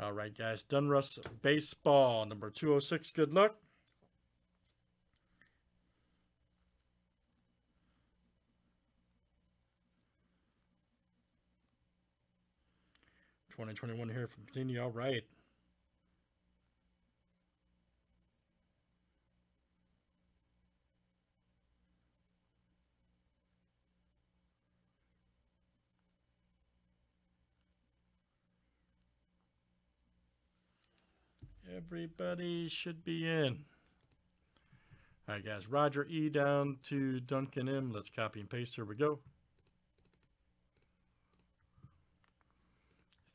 All right, guys. Donruss Baseball, number 206. Good luck. Twenty twenty one here from Virginia. All right. Everybody should be in. All right, guys. Roger E down to Duncan M. Let's copy and paste. Here we go.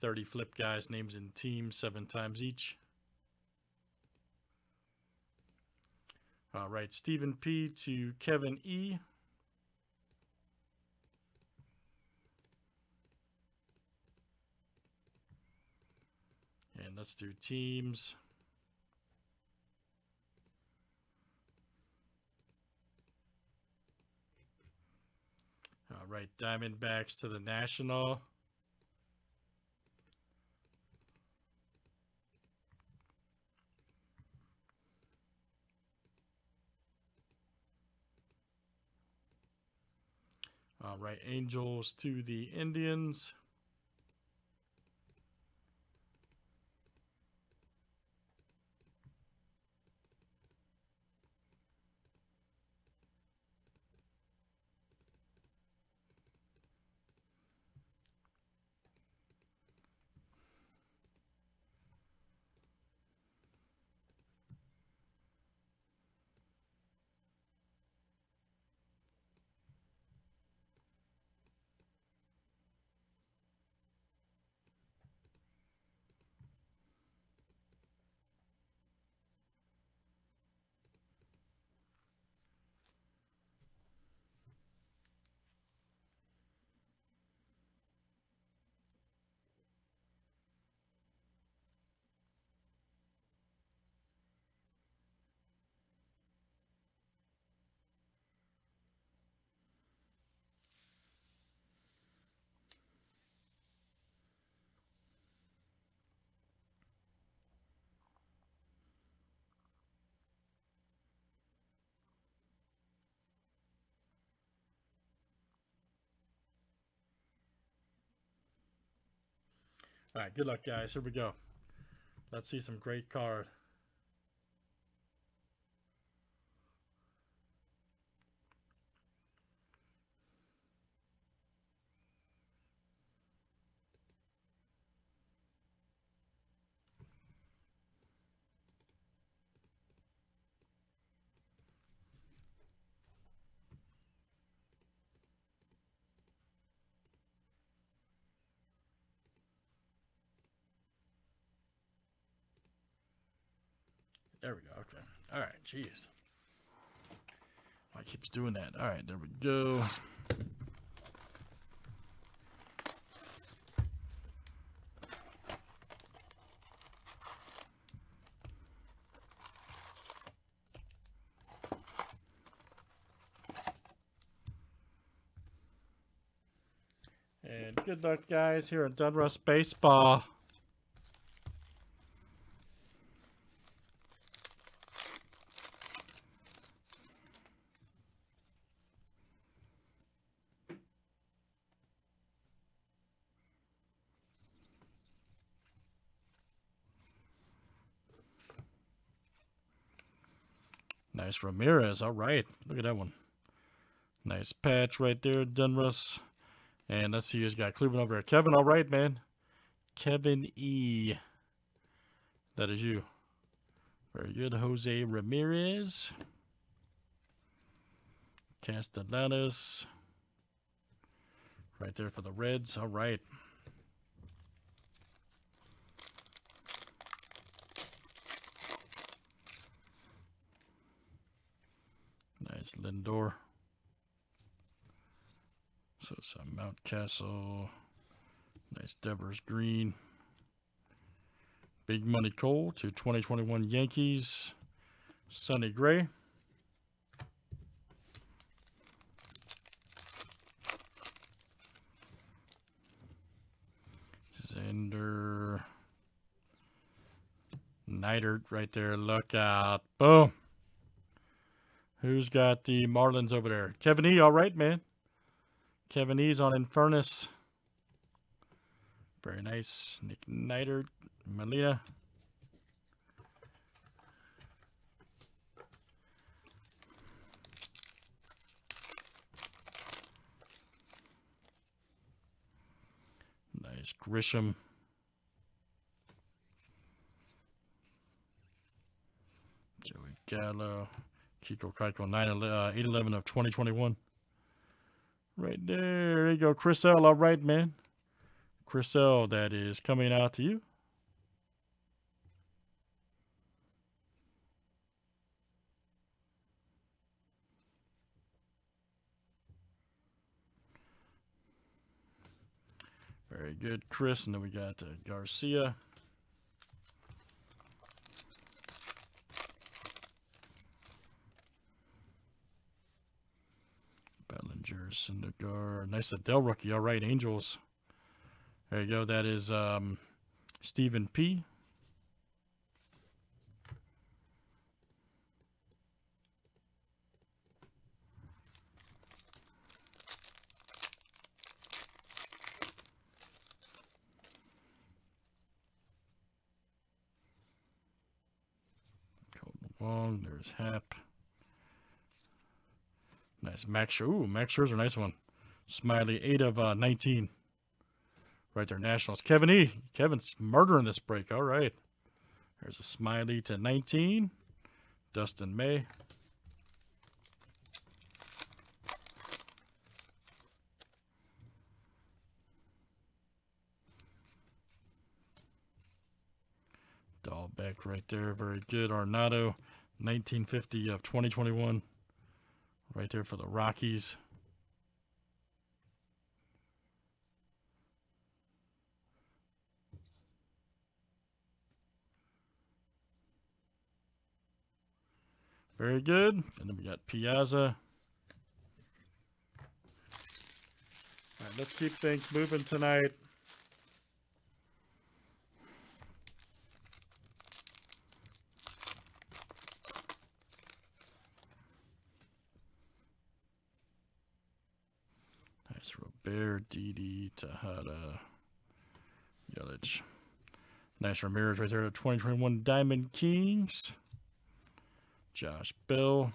30 flip guys, names and teams, seven times each. All right, Stephen P to Kevin E. And let's do teams. All right, Diamondbacks to the National. All right, Angels to the Indians. All right, good luck, guys. Here we go. Let's see some great card. There we go. Okay. All right. Jeez. Why keeps doing that? All right. There we go. And good luck, guys, here at Donruss Baseball. Nice Ramirez. All right. Look at that one. Nice patch right there, Donruss. And let's see who's got Cleveland over here. Kevin, all right, man. Kevin E. That is you. Very good. Jose Ramirez. Castellanos. Right there for the Reds. All right. Lindor. So some uh, Mountcastle. Nice Devers Green. Big Money Cole to 2021 Yankees. Sonny Gray. Xander Neidert right there. Look out. Boom. Who's got the Marlins over there? Kevin E. All right, man. Kevin E's on Infernus. Very nice. Nick Neidert. Melina. Nice. Grisham. Joey Gallo. Kiko Keiko, 9, uh, 811 of 2021. Right there. There you go. Chris L. All right, man. Chris L. That is coming out to you. Very good, Chris. And then we got uh, Garcia. Bellinger, Syndergaard. Nice Adell rookie. All right, Angels. There you go. That is um, Stephen P. Wong. There's Hap. Nice. Max Ooh, Max Scherzer, nice one. Smiley, 8 of uh, 19. Right there, Nationals. Kevin E. Kevin's murdering this break. All right. There's a Smiley to 19. Dustin May. Dalbec right there. Very good. Arenado, 1950 of 2021. Right there for the Rockies. Very good. And then we got Piazza. All right, let's keep things moving tonight. Nice Robert, Didi, Tejada, Yelich. Nice Ramirez right there at 2021 Diamond Kings. Josh Bell.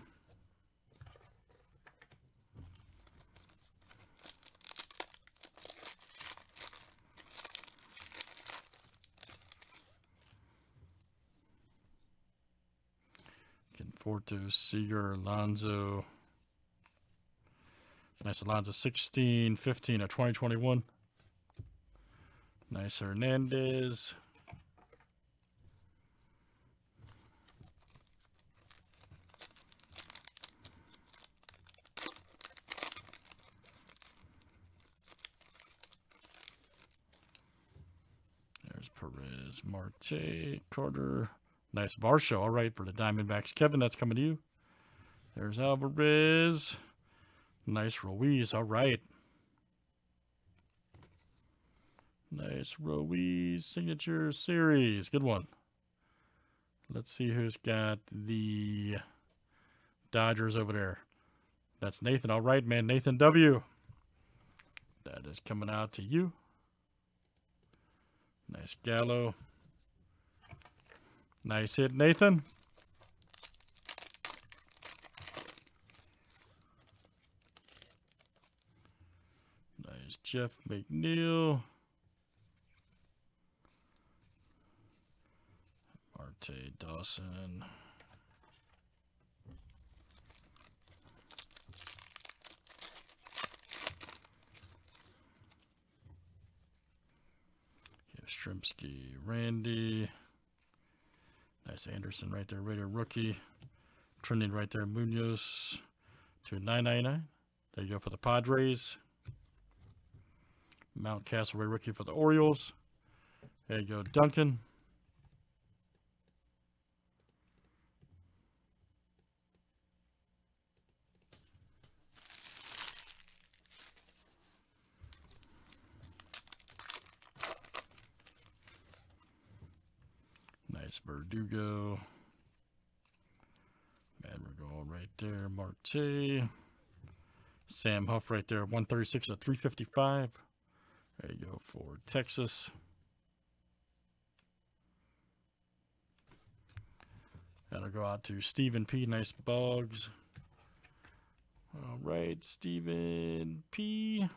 Conforto, Seager, Alonso. Nice Alonso 16, 15 of 2021. Nice Hernandez. There's Perez, Marte, Carter. Nice Varsho. All right, for the Diamondbacks. Kevin, that's coming to you. There's Alvarez. Nice Ruiz. All right. Nice Ruiz signature series. Good one. Let's see who's got the Dodgers over there. That's Nathan. All right, man. Nathan W. That is coming out to you. Nice Gallo. Nice hit, Nathan. Nice Jeff McNeil. Marte Dawson. Strimsky, Randy. Nice Anderson right there, Rated Rookie. Trending right there, Munoz to 999. There you go for the Padres. Mount Castleberry rookie for the Orioles. There you go, Duncan. Nice Verdugo. Going right there. Marte. Sam Huff right there. 136 at 355. There you go for Texas. That'll go out to Stephen P. Nice bugs. All right, Stephen P.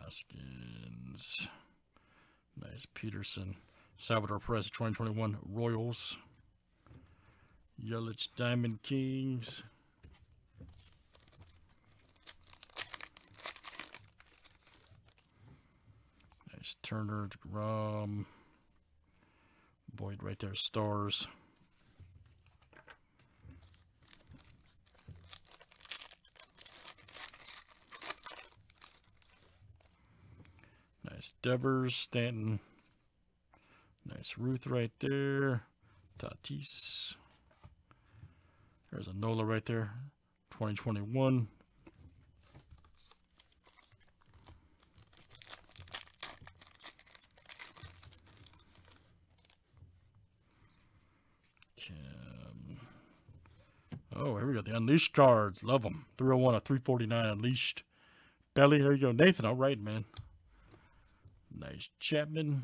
Hoskins. Nice Peterson. Salvador Perez 2021 Royals. Yelich Diamond Kings. Nice Turner, Rum. Void right there, stars. Nice Devers, Stanton. Ruth right there. Tatis. There's a Nola right there. 2021. Oh, here we go. The Unleashed cards. Love them. 301 of 349 Unleashed. Belly, here you go. Nathan, all right, man. Nice Chapman.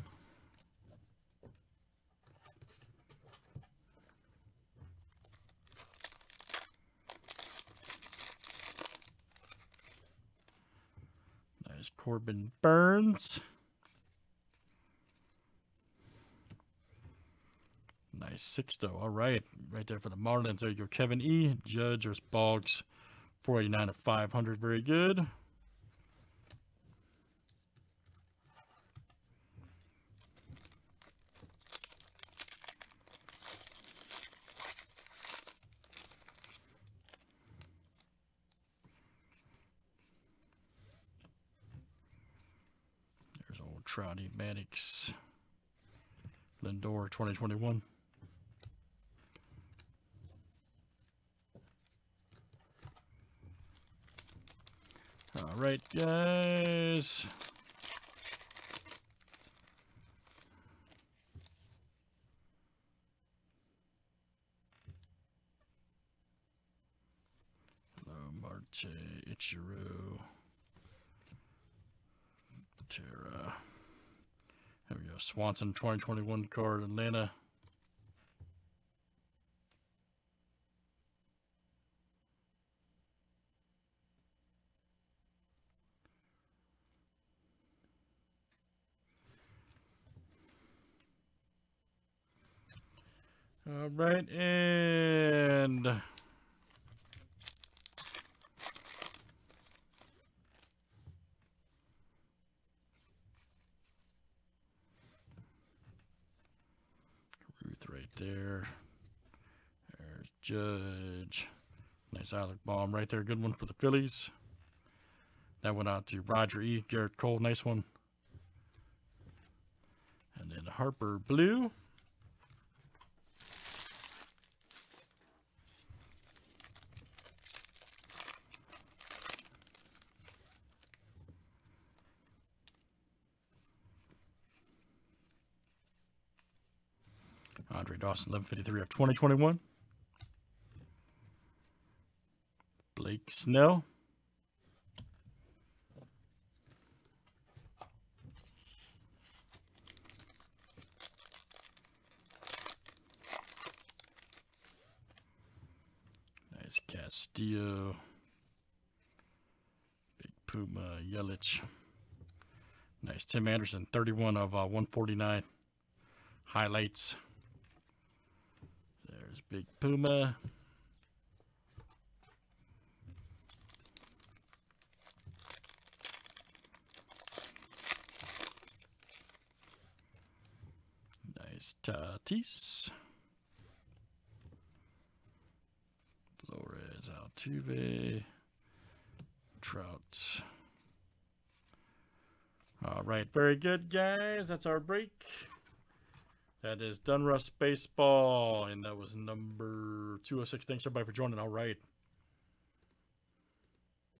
Nice Corbin Burnes. Nice Sixto. All right. Right there for the Marlins. There you go. Kevin E. Judge. There's Boggs. 489 of 500. Very good. Trouty Maddox. Lindor 2021. All right, guys. Hello, Marte, Ichiro, Terra. There we go. Swanson 2021 card, Atlanta. All right, and Ruth right there. There's Judge. Nice Alec Bohm right there. Good one for the Phillies. That went out to Roger E. Garrett Cole. Nice one. And then Harper Blue. Andre Dawson, 1153 of 2021. Snell. Nice Castillo. Big Puma, Yelich. Nice Tim Anderson, 31 of uh, 149. Highlights. There's Big Puma. Nice Tatis. Flores, Altuve. Trout. All right, very good, guys. That's our break. That is Donruss Baseball, and that was number 206. Thanks, everybody, for joining. All right.